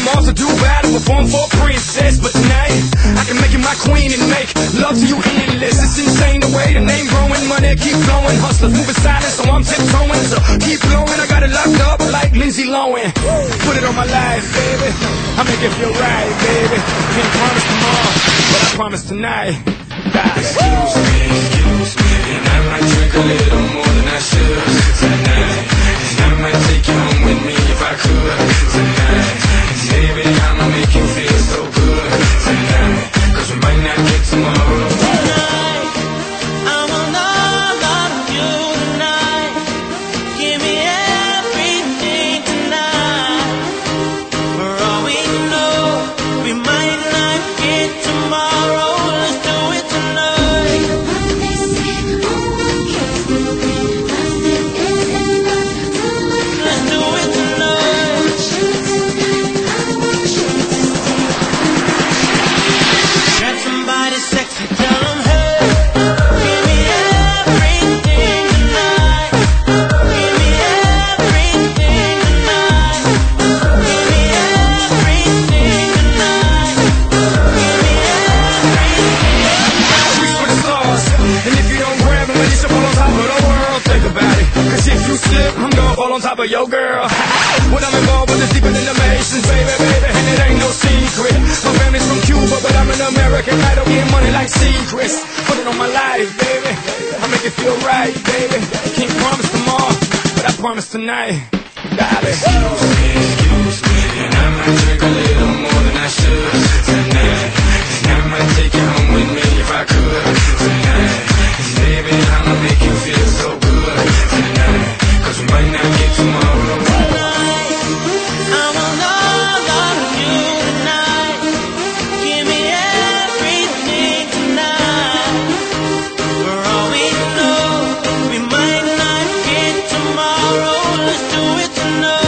I'm off to do battle, perform for a princess. But tonight, I can make you my queen and make love to you endless. It's insane the way the name growing, money keep flowing. Hustlers moving silent, so I'm tiptoeing. So keep blowing, I got it locked up like Lindsay Lohan. Put it on my life, baby. I make it feel right, baby. Can't promise tomorrow, but I promise tonight. Excuse me, excuse me, slip, I'm gonna fall on top of your girl. when I'm involved with this deeper than the Masons, baby, baby. And it ain't no secret. My family's from Cuba, but I'm an American idol. Getting money like Seacrest. Put it on my life, baby. I make it feel right, baby. Can't promise tomorrow, but I promise tonight. Excuse me, excuse me. And I might drink a little more than I should tonight. Do it tonight.